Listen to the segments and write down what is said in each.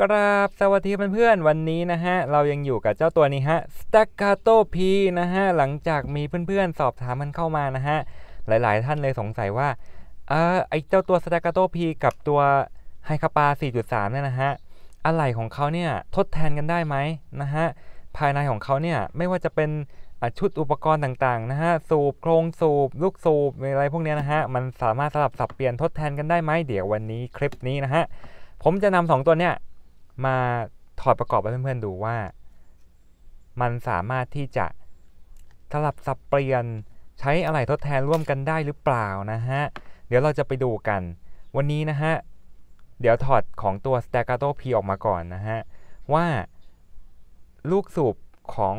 กราบสวัสดีเพื่อนๆวันนี้นะฮะ เรายังอยู่กับเจ้าตัวนี้ฮะ Staccato P นะฮะ หลังจากมีเพื่อนๆ สอบถามมันเข้ามานะฮะ หลายๆท่านเลยสงสัยว่าเออไอเจ้าตัว Staccato P กับตัวไฮคาปา 4.3 เนี่ยนะฮะ อะไหล่ของเขาเนี่ย ทดแทนกันได้ไหมนะฮะ ภายในของเขาเนี่ย ไม่ว่าจะเป็นชุดอุปกรณ์ต่างๆนะฮะ สูบโครงสูบ ลูกสูบอะไรพวกนี้นะฮะ มันสามารถสลับสับเปลี่ยนทดแทนกันได้ไหมเดี๋ยววันนี้คลิปนี้นะฮะ ผมจะนำสองตัวเนี่ย มาถอดประกอบให้เพื่อนๆดูว่า มันสามารถที่จะสลับสับเปลี่ยนใช้อะไหล่ทดแทนร่วมกันได้หรือเปล่านะฮะ เดี๋ยวเราจะไปดูกัน วันนี้นะฮะ เดี๋ยวถอดของตัว Staccato P ออกมาก่อนนะฮะ ว่าลูกสูบของ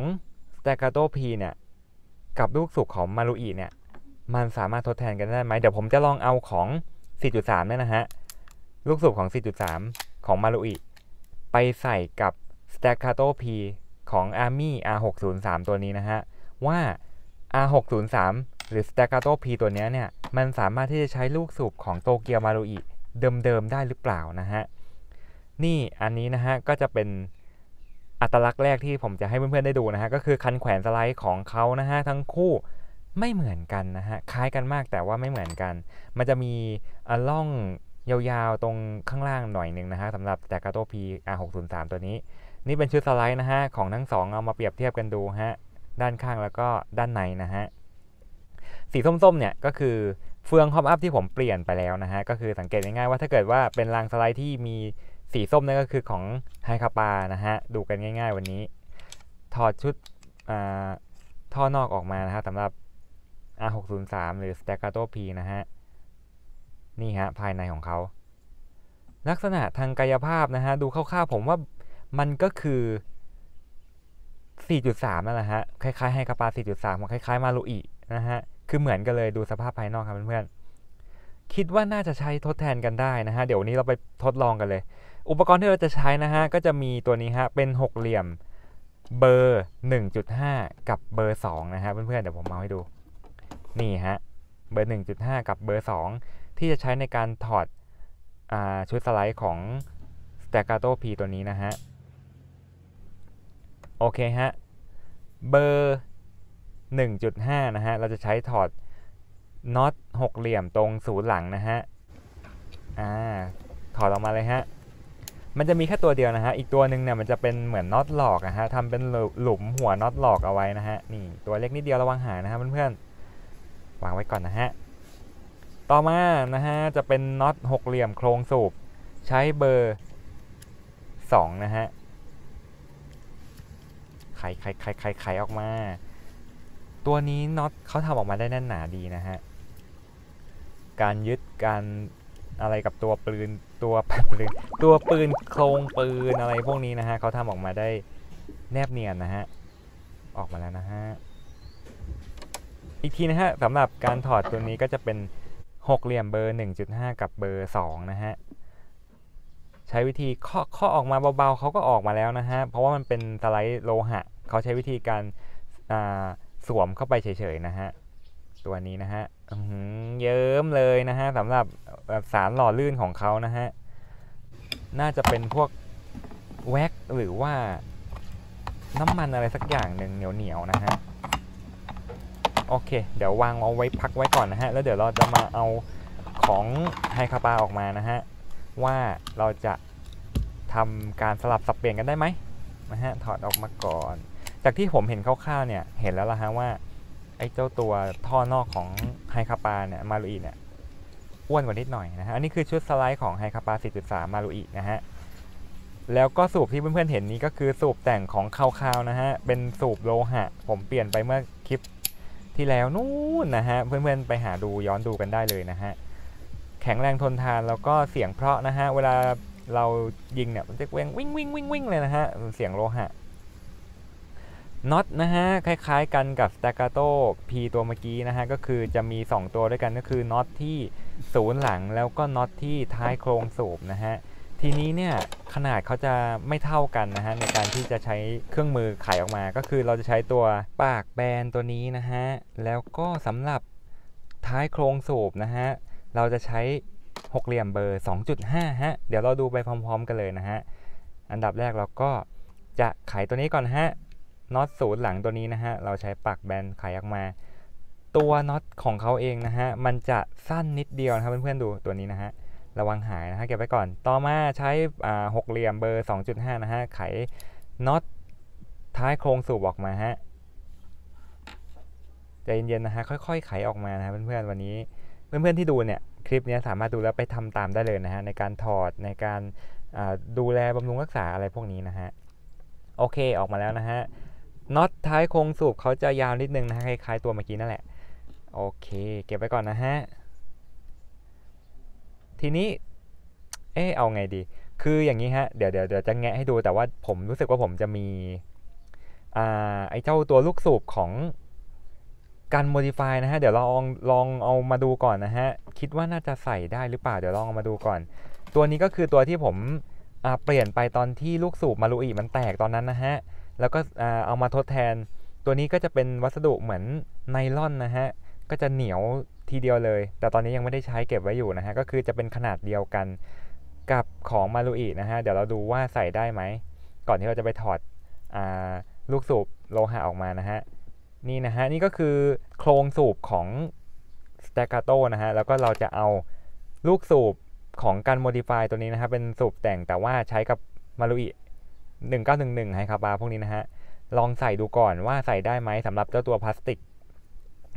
Staccato P เนี่ย กับลูกสูบของ m a r u i เนี่ย มันสามารถทดแทนกันได้ไหม เดี๋ยวผมจะลองเอาของ 4.3เนี่ยนะฮะ ลูกสูบของ 4.3 ของ m a r u i ไปใส่กับ Staccato P ของ Army R603 ตัวนี้นะฮะ ว่า R603 หรือ Staccato P ตัวนี้เนี่ย มันสามารถที่จะใช้ลูกสูบของโตเกียวมารุอิเดิมๆได้หรือเปล่านะฮะ นี่อันนี้นะฮะ ก็จะเป็นอัตลักษณ์แรกที่ผมจะให้เพื่อนๆได้ดูนะฮะ ก็คือคันแขวนสไลด์ของเขานะฮะ ทั้งคู่ไม่เหมือนกันนะฮะ คล้ายกันมากแต่ว่าไม่เหมือนกัน มันจะมีล่อง ยาวๆตรงข้างล่างหน่อยหนึ่งนะฮะสำหรับ s t a c c a t o P R603 ตัวนี้ นี่เป็นชุดสไลด์นะฮะของทั้งสองเอามาเปรียบเทียบกันดูฮะด้านข้างแล้วก็ด้านในนะฮะสีส้มๆเนี่ยก็คือเฟืองฮอปอัพที่ผมเปลี่ยนไปแล้วนะฮะก็คือสังเกตง่ายๆว่าถ้าเกิดว่าเป็นรางสไลด์ที่มีสีส้มนั่นก็คือของไฮคาปานะฮะดูกันง่าย ๆ วันนี้ ถอดชุดท่อนอกออกมานะฮะสำหรับ R603 หรือ Staccato P นะฮะ นี่ฮะภายในของเขาลักษณะทางกายภาพนะฮะดูคร่าวๆผมว่ามันก็คือ 4.3 นั่นแหละฮะคล้ายๆไฮคาปา 4.3ของคล้ายๆมารุอินะฮะคือเหมือนกันเลยดูสภาพภายนอกครับเพื่อนๆคิดว่าน่าจะใช้ทดแทนกันได้นะฮะเดี๋ยวนี้เราไปทดลองกันเลย อุปกรณ์ที่เราจะใช้นะฮะก็จะมีตัวนี้ฮะเป็นหกเหลี่ยมเบอร์ 1.5 กับเบอร์ 2 นะฮะเพื่อนๆเดี๋ยวผมเอาให้ดู นี่ฮะเบอร์ 1.5 กับเบอร์ 2 ที่จะใช้ในการถอดอชุดสไลด์ของ Staccato P ตัวนี้นะฮะ โอเคฮะ เบอร์ 1.5 นะฮะ เราจะใช้ถอดน็อตหกเหลี่ยมตรงศูนย์หลังนะฮะ อ่า ถอดออกมาเลยฮะ มันจะมีแค่ตัวเดียวนะฮะ อีกตัวหนึ่งเนี่ยมันจะเป็นเหมือนน็อตหลอกนะฮะทำเป็นหลุมหัวน็อตหลอกเอาไว้นะฮะ นี่ตัวเล็กนิดเดียวระวังหายนะฮะเพื่อนๆ วางไว้ก่อนนะฮะ ต่อมานะฮะจะเป็นน็อตหกเหลี่ยมโครงสูบ ใช้เบอร์2นะฮะไขไขไขไขไขออกมา ตัวนี้น็อตเขาทำออกมาได้แน่นหนาดีนะฮะ การยึดการอะไรกับตัวปืนตัวปืนตัวปืนโครงปืนอะไรพวกนี้นะฮะเขาทำออกมาได้แนบเนียนนะฮะ ออกมาแล้วนะฮะ อีกทีนะฮะสำหรับการถอดตัวนี้ก็จะเป็น หกเหลี่ยมเบอร์ 1.5 กับเบอร์ 2 นะฮะ ใช้วิธีเคาะเคาะออกมาเบาๆเขาก็ออกมาแล้วนะฮะ เพราะว่ามันเป็นสไลด์โลหะเขาใช้วิธีการสวมเข้าไปเฉยๆนะฮะ ตัวนี้นะฮะเยิ้มเลยนะฮะสำหรับสารหล่อลื่นของเขานะฮะ น่าจะเป็นพวกแว็กหรือว่าน้ำมันอะไรสักอย่างหนึ่งเหนียวๆนะฮะ โอเค เดี๋ยววางเอาไว้พักไว้ก่อนนะฮะ แล้วเดี๋ยวเราจะมาเอาของไฮคาปาออกมานะฮะ ว่าเราจะทำการสลับสับเปลี่ยนกันได้ไหมนะฮะ ถอดออกมาก่อน จากที่ผมเห็นคร่าวๆเนี่ย เห็นแล้วละฮะว่าไอ้เจ้าตัวท่อนอกของไฮคาปาเนี่ย มารุอิเนี่ยอ้วนกว่านิดหน่อยนะฮะ อันนี้คือชุดสไลด์ของไฮคาปา4.3 มารุอินะฮะ แล้วก็สูบที่เพื่อนๆเห็นนี้ก็คือสูบแต่งของคาวๆนะฮะ เป็นสูบโลหะ ผมเปลี่ยนไปเมื่อคลิป ที่แล้วนู่นนะฮะเพื่อนๆไปหาดูย้อนดูกันได้เลยนะฮะแข็งแรงทนทานแล้วก็เสียงเพราะนะฮะเวลาเรายิงเนี่ยมันจะเวงวิ่งวิ่งวิ่งวิ่งเลยนะฮะเสียงโลหะน็อตนะฮะคล้ายๆกันกับ Staccato P ตัวเมื่อกี้นะฮะก็คือจะมี 2 ตัวด้วยกันก็คือน็อตที่ศูนย์หลังแล้วก็น็อตที่ท้ายโครงสูบนะฮะ ทีนี้เนี่ยขนาดเขาจะไม่เท่ากันนะฮะในการที่จะใช้เครื่องมือไขออกมา ก็คือเราจะใช้ตัวปากแบนตัวนี้นะฮะแล้วก็สำหรับท้ายโครงสูบนะฮะเราจะใช้หกเหลี่ยมเบอร์ 2.5 ฮะ เดี๋ยวเราดูไปพร้อมๆ กันเลยนะฮะ อันดับแรกเราก็จะไขตัวนี้ก่อนฮะ น็อตศูนย์หลังตัวนี้นะฮะ เราใช้ปากแบนไขออกมา ตัวน็อตของเขาเองนะฮะ มันจะสั้นนิดเดียวนะครับเพื่อนๆดูตัวนี้นะฮะ ระวังหายนะฮะเก็บไว้ก่อน ต่อมาใช้หกเหลี่ยมเบอร์ 2.5 นะฮะ ไขน็อตท้ายโครงสูบออกมาฮะใจเย็นๆนะฮะ ค่อยๆ ไขออกมานะะเพื่อนๆ วันนี้ เพื่อนๆ ที่ดูเนี่ย คลิปนี้สามารถดูแล้วไปทำตามได้เลยนะฮะ ในการถอด ในการดูแลบำรุงรักษาอะไรพวกนี้นะฮะ โอเค ออกมาแล้วนะฮะ น็อตท้ายโครงสูบเขาจะยาวนิดนึงนะคล้ายๆ ตัวเมื่อกี้นั่นแหละ โอเค เก็บไว้ก่อนนะฮะ ทีนี้ เออเอาไงดี คืออย่างนี้ฮะ เดี๋ยวเดี๋ยวเดี๋ยวจะแงะให้ดู แต่ว่าผมรู้สึกว่าผมจะมีอ่าไอเจ้าตัวลูกสูบของการโมดิฟายนะฮะ เดี๋ยวลองลองเอามาดูก่อนนะฮะ คิดว่าน่าจะใส่ได้หรือเปล่า เดี๋ยวลองเอามาดูก่อน ตัวนี้ก็คือตัวที่ผมเปลี่ยนไปตอนที่ลูกสูบมารุอีมันแตกตอนนั้นนะฮะ แล้วก็เอามาทดแทน ตัวนี้ก็จะเป็นวัสดุเหมือนไนล่อนนะฮะ ก็จะเหนียว ทีเดียวเลย แต่ตอนนี้ยังไม่ได้ใช้เก็บไว้อยู่นะฮะ ก็คือจะเป็นขนาดเดียวกันกับของมารุอีนะฮะ เดี๋ยวเราดูว่าใส่ได้ไหม ก่อนที่เราจะไปถอดอลูกสูบโลหะออกมานะฮะ นี่นะฮะ นี่ก็คือโครงสูบของ s t a c c a t o นะฮะ แล้วก็เราจะเอาลูกสูบของการ modify ตัวนี้นะครับเป็นสูบแต่งแต่ว่าใช้กับมารุอิ1911ไฮคาบาพวกนี้นะฮะ ลองใส่ดูก่อนว่าใส่ได้ไหมสำหรับเจ้าตัวพลาสติก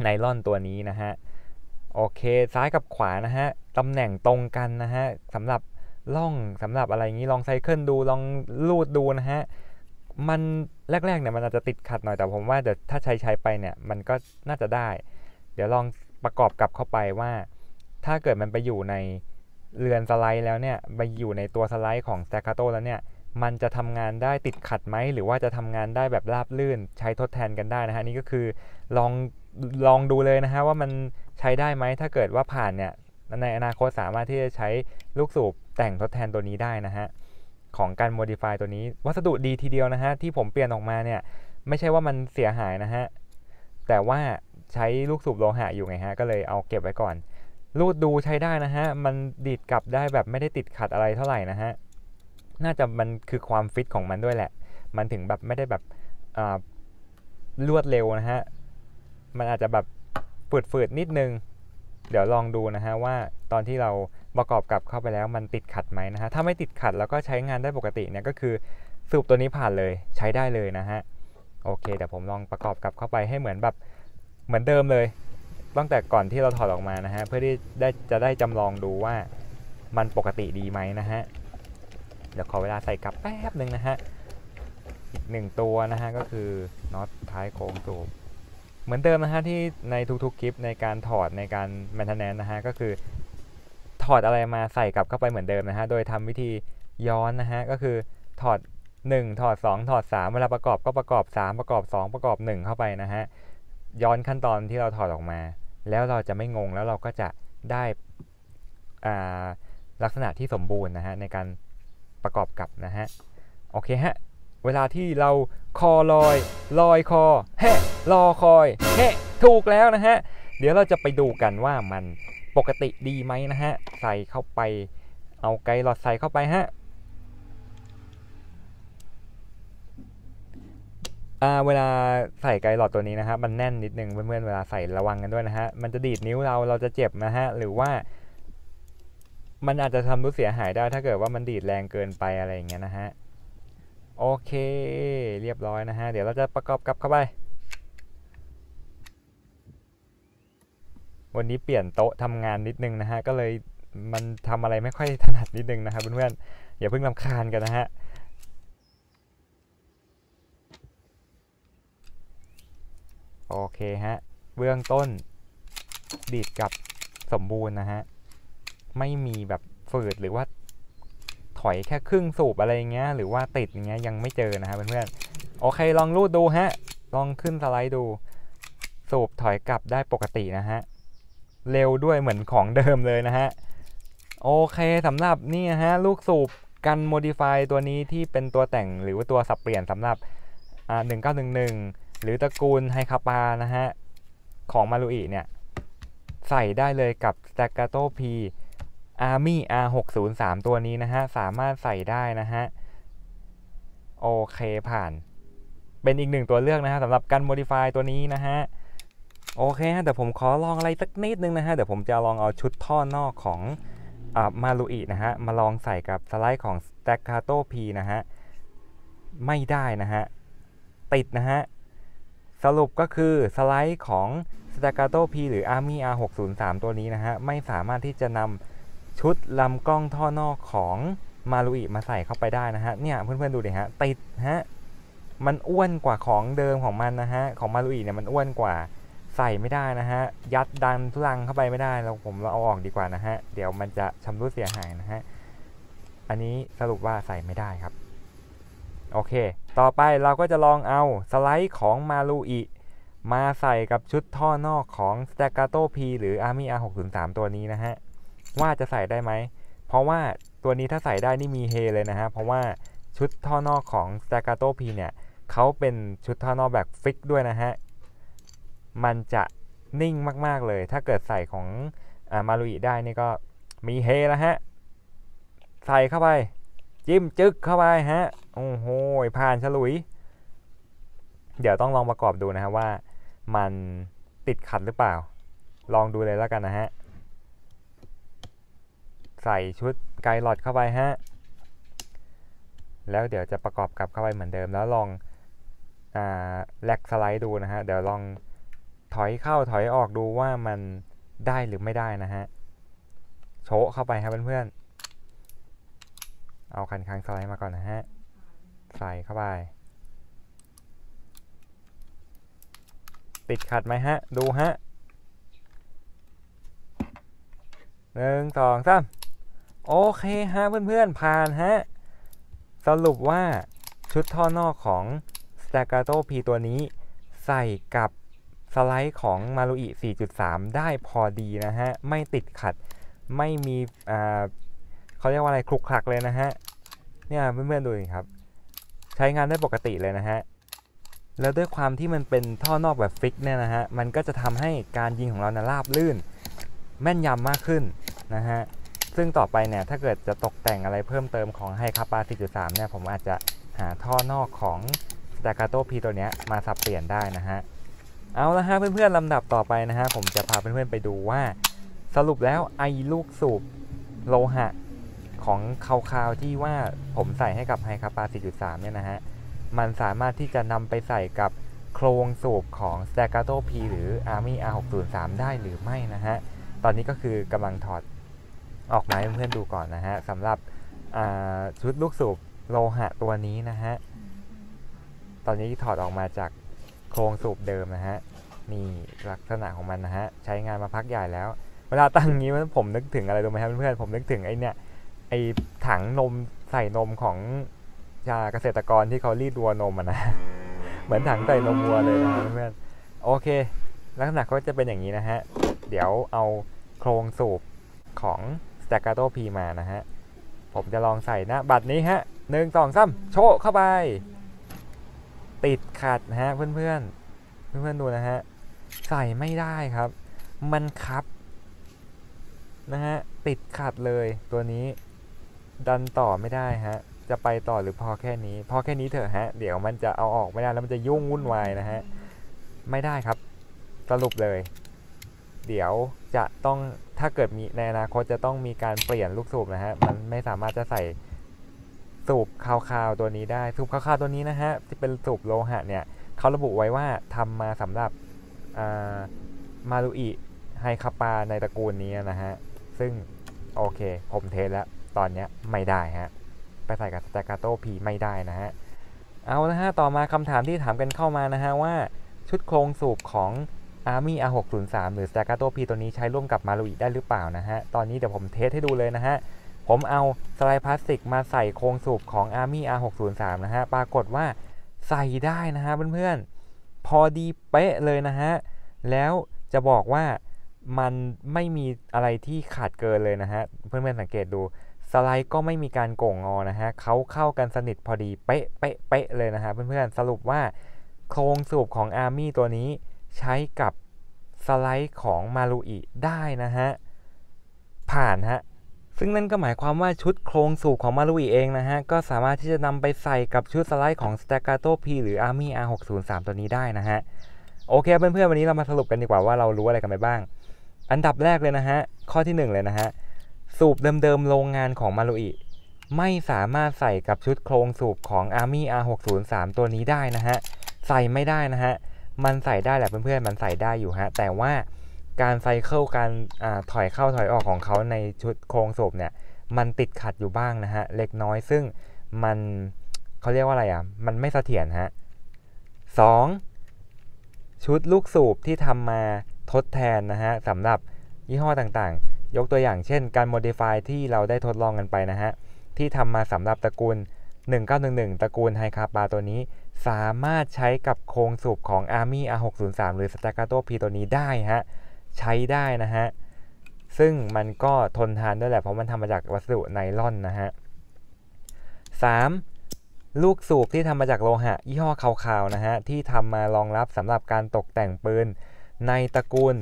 ไนล่อนตัวนี้นะฮะ โอเค ซ้ายกับขวานะฮะตำแหน่งตรงกันนะฮะสำหรับล่องสำหรับอะไรอย่างนี้ลองไซเคิลดูลองลูดดูนะฮะมันแรกๆเนี่ยมันอาจจะติดขัดหน่อยแต่ผมว่าเดี๋ยวถ้าใช้ใช้ไปเนี่ยมันก็น่าจะได้ เดี๋ยวลองประกอบกับเข้าไปว่า ถ้าเกิดมันไปอยู่ในเรือนสไลด์แล้วเนี่ยไปอยู่ในตัวสไลด์ของ s t a c c a t o แล้วเนี่ยมันจะทำงานได้ติดขัดไหมหรือว่าจะทำงานได้แบบราบลื่นใช้ทดแทนกันได้นะฮะนี่ก็คือลอง ลองดูเลยนะฮะว่ามันใช้ได้ไหมถ้าเกิดว่าผ่านเนี่ยในอนาคตสามารถที่จะใช้ลูกสูบแต่งทดแทนตัวนี้ได้นะฮะของการ modify ตัวนี้ วัสดุดีทีเดียวนะฮะที่ผมเปลี่ยนออกมาเนี่ยไม่ใช่ว่ามันเสียหายนะฮะแต่ว่าใช้ลูกสูบโลหะอยู่ไงฮะก็เลยเอาเก็บไว้ก่อนรูดดูใช้ได้นะฮะ มันดีดกลับได้แบบไม่ได้ติดขัดอะไรเท่าไหร่นะฮะ น่าจะมันคือความฟิตของมันด้วยแหละ มันถึงแบบไม่ได้แบบรวดเร็วนะฮะ มันอาจจะแบบฝืดๆนิดนึง เดี๋ยวลองดูนะฮะว่าตอนที่เราประกอบกับเข้าไปแล้วมันติดขัดไหมนะฮะ ถ้าไม่ติดขัดแล้วก็ใช้งานได้ปกติเนี่ยก็คือสูบตัวนี้ผ่านเลยใช้ได้เลยนะฮะ โอเคเดี๋ยวผมลองประกอบกับเข้าไปให้เหมือนแบบเหมือนเดิมเลย ตั้งแต่ก่อนที่เราถอดออกมานะฮะ เพื่อที่ได้จะได้จำลองดูว่ามันปกติดีไหมนะฮะ เดี๋ยวขอเวลาใส่กลับแป๊บหนึ่งนะฮะ อีกหนึ่งตัวนะฮะก็คือน็อตท้ายโค้งสูบ เหมือนเดิมนะฮะที่ในทุกๆคลิปในการถอดในการแมนเทนแนนนะฮะก็คือ ถอดอะไรมาใส่กลับเข้าไปเหมือนเดิมนะฮะโดยทำวิธีย้อนนะฮะก็คือถอด 1 ถอด 2 ถอด 3 เวลาประกอบก็ประกอบ 3 ประกอบ 2 ประกอบ 1 เข้าไปนะฮะย้อนขั้นตอนที่เราถอดออกมา แล้วเราจะไม่งงแล้วเราก็จะได้ลักษณะที่สมบูรณ์นะฮะในการประกอบกับนะฮะโอเคฮะ เวลาที่เราคอลอย ลอยคอแฮะรอคอยแฮะถูกแล้วนะฮะ เดี๋ยวเราจะไปดูกันว่ามันปกติดีไหมนะฮะ ใส่เข้าไป เอาไกหลอดใส่เข้าไปฮะอ่าเวลาใส่ไกหลอดตัวนี้นะฮะมันแน่นนิดนึงเพื่อนๆเวลาใส่ระวังกันด้วยนะฮะมันจะดีดนิ้วเราเราจะเจ็บนะฮะหรือว่า มันอาจจะทำรู้เสียหายได้ถ้าเกิดว่ามันดีดแรงเกินไปอะไรอย่างเงี้ยนะฮะ โอเค เรียบร้อยนะฮะ เดี๋ยวเราจะประกอบกับเข้าไป วันนี้เปลี่ยนโต๊ะทำงานนิดนึงนะฮะ ก็เลยมันทำอะไรไม่ค่อยถนัดนิดนึงนะครับเพื่อนๆอย่าเพิ่งลำคาญกันนะฮะโอเคฮะ เบื้องต้นดีดกับสมบูรณ์นะฮะ ไม่มีแบบฝืดหรือว่า ถอยแค่ครึ่งสูบอะไรเงี้ยหรือว่าติดเงี้ยยังไม่เจอนะครับเพื่อนๆโอเคลองรูดดูฮะ ลองขึ้นสไลด์ดู สูบถอยกลับได้ปกตินะฮะเร็วด้วยเหมือนของเดิมเลยนะฮะโอเคสำหรับนี่ฮะลูกสูบกันโมดิฟายตัวนี้ที่เป็นตัวแต่งหรือว่าตัวสับเปลี่ยนสำหรับอ่า1911 หรือตระกูลไฮคาปานะฮะของมารุอิเนี่ย ใส่ได้เลยกับ Staccato P Army R603 ตัวนี้นะฮะ สามารถใส่ได้นะฮะ โอเคผ่าน เป็นอีกหนึ่งตัวเลือกนะฮะสำหรับการ modify ตัวนี้นะฮะ โอเคฮะเดี๋ยวผมขอลองอะไรสักนิดนึงนะฮะ เดี๋ยวผมจะลองเอาชุดท่อนอกของมาลูอินะฮะ มาลองใส่กับสไลด์ของ Staccato P นะฮะ ไม่ได้นะฮะ ติดนะฮะ สรุปก็คือสไลด์ของ Staccato P หรือ Army R603 ตัวนี้นะฮะ ไม่สามารถที่จะนำ ชุดลำกล้องท่อนอกของมาลูอิมาใส่เข้าไปได้นะฮะเนี่ยเพื่อนๆดูดิฮะติดฮะมันอ้วนกว่าของเดิมของมันนะฮะของมาลูอิเนี่ยมันอ้วนกว่าใส่ไม่ได้นะฮะยัดดันทุลังเข้าไปไม่ได้เราผมเราเอาออกดีกว่านะฮะเดี๋ยวมันจะชำรุดเสียหายนะฮะอันนี้สรุปว่าใส่ไม่ได้ครับโอเค ต่อไปเราก็จะลองเอาสไลด์ของมาลูอิมาใส่กับชุดท่อนอกของ Staccato P หรือ Army R603 ตัวนี้นะฮะ ว่าจะใส่ได้ไหม เพราะว่าตัวนี้ถ้าใส่ได้นี่มีเฮเลยนะฮะ เพราะว่าชุดท่อนอกของ Staccato P เนี่ยเขาเป็นชุดท่อนอกแบบฟิกด้วยนะฮะ มันจะนิ่งมากๆเลย ถ้าเกิดใส่ของอมารุอิได้นี่ก็มีเฮแล้วฮะ ใส่เข้าไป จิ้มจึกเข้าไปฮะ โอ้โหผ่านฉลุย เดี๋ยวต้องลองประกอบดูนะฮะว่ามันติดขัดหรือเปล่า ลองดูเลยแล้วกันนะฮะ ใส่ชุดไกลหลอดเข้าไปฮะ แล้วเดี๋ยวจะประกอบกลับเข้าไปเหมือนเดิมแล้วลองอแลกสไลด์ดูนะฮะ เดี๋ยวลองถอยเข้าถอยออกดูว่ามันได้หรือไม่ได้นะฮะ โชะเข้าไปครับเพื่อนๆ เอาคันค้างสไลด์มาก่อนนะฮะ ใส่เข้าไป ติดขัดไหมฮะ ดูฮะหนึ่งสองสาม โอเคฮะเพื่อนๆผ่านฮะ สรุปว่าชุดท่อนอกของ Staccato P ตัวนี้ ใส่กับสไลด์ของมารุอิ 4.3 ได้พอดีนะฮะ ไม่ติดขัดไม่มีเขาเรียกว่าอะไรคลุกคลักเลยนะฮะ เนี่ยเพื่อนๆดูครับ ใช้งานได้ปกติเลยนะฮะ แล้วด้วยความที่มันเป็นท่อนอกแบบฟิกเนี่ยนะฮะ มันก็จะทำให้การยิงของเรานะราบลื่น แม่นยำมากขึ้นนะฮะ ซึ่งต่อไปเนี่ยถ้าเกิดจะตกแต่งอะไรเพิ่มเติมของไฮคาปา4.3เนี่ยผมอาจจะหาท่อนอกของ Staccato P ตัวนี้มาสับเปลี่ยนได้นะฮะ เอาละฮะเพื่อนๆลำดับต่อไปนะฮะผมจะพาเพื่อนๆไปดูว่า สรุปแล้วไอลูกสูบโลหะของคาวๆที่ว่าผมใส่ให้กับไฮคาปา4.3เนี่ยนะฮะมันสามารถที่จะนำไปใส่กับโครงสูบของ Staccato P หรือ Army R603 ได้หรือไม่นะฮะ ตอนนี้ก็คือกำลังถอด ออกมาให้เพื่อนๆดูก่อนนะฮะสำหรับชุดลูกสูบโลหะตัวนี้นะฮะ ตอนนี้ถอดออกมาจากโครงสูบเดิมนะฮะ นี่ลักษณะของมันนะฮะ ใช้งานมาพักใหญ่แล้ว เวลาตั้งงี้มันผมนึกถึงอะไรรู้ไหมครับเพื่อนๆผมนึกถึงไอ้เนี่ยไอ้ถังนมใส่นมของชาเกษตรกรที่เขารีดวัวนมอะนะ เหมือนถังใส่นมวัวเลยนะเพื่อนๆโอเค ลักษณะก็จะเป็นอย่างนี้นะฮะ เดี๋ยวเอาโครงสูบของ Staccato P มานะฮะ ผมจะลองใส่นะ บัตรนี้ฮะหนึ่งสองสามโชว์เข้าไป ติดขัดนะฮะเพื่อนเพื่อนเพื่อนๆดูนะฮะ ใส่ไม่ได้ครับ มันคับนะฮะ ติดขัดเลยตัวนี้ ดันต่อไม่ได้ฮะ จะไปต่อหรือพอแค่นี้ พอแค่นี้เถอะฮะ เดี๋ยวมันจะเอาออกไม่ได้แล้วมันจะยุ่งวุ่นวายนะฮะ ไม่ได้ครับ สรุปเลย เดี๋ยวจะต้อง ถ้าเกิดมีในอนาคตจะต้องมีการเปลี่ยนลูกสูบนะฮะ มันไม่สามารถจะใส่สูบ CowCow ตัวนี้ได้ สูบ CowCow ตัวนี้นะฮะที่เป็นสูบโลหะเนี่ยเขาระบุไว้ว่าทำมาสำหรับ Marui Hi-Capa ในตระกูลนี้นะฮะ ซึ่งโอเค ผม test แล้ว ตอนนี้ไม่ได้ฮะ ไปใส่กับ Staccato P ไม่ได้นะฮะ เอาละฮะ ต่อมาคำถามที่ถามกันเข้ามานะฮะว่าชุดโครงสูบของ Army R603 หรือ Staccato P ตัวนี้ใช้ร่วมกับมารุอิได้หรือเปล่านะฮะ ตอนนี้เดี๋ยวผมเทสให้ดูเลยนะฮะ ผมเอาสไลด์พลาสติกมาใส่โครงสูบของ Army R603 นะฮะ ปรากฏว่าใส่ได้นะฮะเพื่อนๆ พอดีเป๊ะเลยนะฮะ แล้วจะบอกว่ามันไม่มีอะไรที่ขาดเกินเลยนะฮะ เพื่อนๆสังเกตดูสไลด์ก็ไม่มีการโก่งงอนะฮะเขาเข้ากันสนิทพอดีเป๊ะเป๊ะเป๊ะเลยนะฮะเพื่อนๆสรุปว่าโครงสูบของ Army ตัวนี้ ใช้กับสไลด์ของมารุอิได้นะฮะ ผ่านฮะ ซึ่งนั่นก็หมายความว่าชุดโครงสูบของมารุอิเองนะฮะ ก็สามารถที่จะนำไปใส่กับชุดสไลด์ของ Staccato P หรือ Army R603 ตัวนี้ได้นะฮะ โอเคเพื่อนๆ วันนี้เรามาสรุปกันดีกว่าว่าเรารู้อะไรกันไปบ้าง อันดับแรกเลยนะฮะ ข้อที่ 1 เลยนะฮะ สูบเดิมๆโรงงานของมารุอิไม่สามารถใส่กับชุดโครงสูบของ Army R603 ตัวนี้ได้นะฮะ ใส่ไม่ได้นะฮะ มันใส่ได้แหละเพื่อนๆ มันใส่ได้อยู่ฮะ แต่ว่าการไซเคิลการถอยเข้าถอยออกของเขาในชุดโครงสูบเนี่ย มันติดขัดอยู่บ้างนะฮะ เล็กน้อยซึ่งมันเขาเรียกว่าอะไรอะ มันไม่เสถียรฮะสองชุดลูกสูบที่ทำมาทดแทนนะฮะสำหรับยี่ห้อต่างๆ ยกตัวอย่างเช่น การ modify ที่เราได้ทดลองกันไปนะฮะ ที่ทำมาสำหรับตระกูล 1911 ตระกูลไฮคาปาตัวนี้ สามารถใช้กับโครงสูบของ Army R603 หรือ Staccato P ตัวนี้ได้ฮะ ใช้ได้นะฮะ ซึ่งมันก็ทนทานด้วยแหละ เพราะมันทำมาจากวัสดุไนลอนนะฮะ 3. ลูกสูบที่ทำมาจากโลหะ ยี่ห้อคาวๆนะฮะ ที่ทำมารองรับสำหรับการตกแต่งปืน ในตระกูล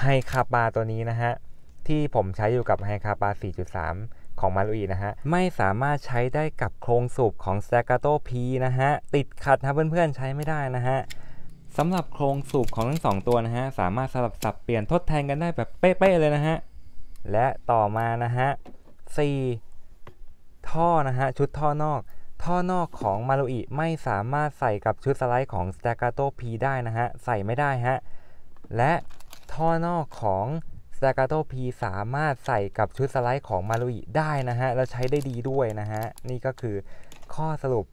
ไฮคาปาตัวนี้นะฮะ ที่ผมใช้อยู่กับไฮคาปา4.3 ของมารุอีนะฮะ ไม่สามารถใช้ได้กับโครงสูบของ Staccato P นะฮะ ติดขัดนะเพื่อนๆ ใช้ไม่ได้นะฮะสำหรับโครงสูบของทั้งสองตัวนะฮะ สามารถสลับสับเปลี่ยนทดแทนกันได้แบบเป๊ะๆเลยนะฮะ และต่อมานะฮะ 4. ท่อนะฮะ ชุดท่อนอก ท่อนอกของมารุอิไม่สามารถใส่กับชุดสไลด์ของ Staccato P ได้นะฮะ ใส่ไม่ได้ฮะ และท่อนอกของ Staccato P สามารถใส่กับชุดสไลด์ของมารุอิได้นะฮะ แล้วใช้ได้ดีด้วยนะฮะ นี่ก็คือข้อสรุป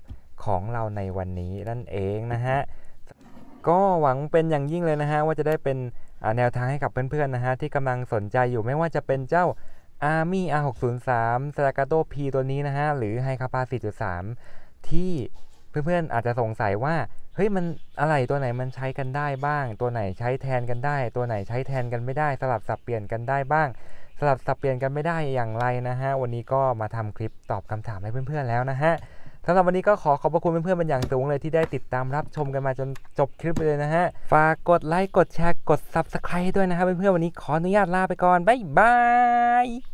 ของเราในวันนี้นั่นเองนะฮะ ก็หวังเป็นอย่างยิ่งเลยนะฮะ ว่าจะได้เป็นแนวทางให้กับเพื่อนๆนะฮะ ที่กำลังสนใจอยู่ไม่ว่าจะเป็นเจ้า Army R603 Staccato P ตัวนี้นะฮะ หรือ High Capacity 4.3ที่ เพื่อนๆอาจจะสงสัยว่าเฮ้ยมันอะไรตัวไหนมันใช้กันได้บ้าง ตัวไหนใช้แทนกันได้ ตัวไหนใช้แทนกันไม่ได้ สลับสับเปลี่ยนกันได้บ้าง สลับสับเปลี่ยนกันไม่ได้อย่างไรนะฮะวันนี้ก็มาทำคลิปตอบคำถามให้เพื่อนๆแล้วนะฮะสำหรับวันนี้ก็ขอขอบพระคุณเพื่อนๆเป็นอย่างสูงเลยที่ได้ติดตามรับชมกันมาจนจบคลิปเลยนะฮะ ฝากกดไลค์กดแชร์กด Subscribe ด้วยนะครับเพื่อนๆวันนี้ขออนุญาตลาไปก่อน บ๊ายบาย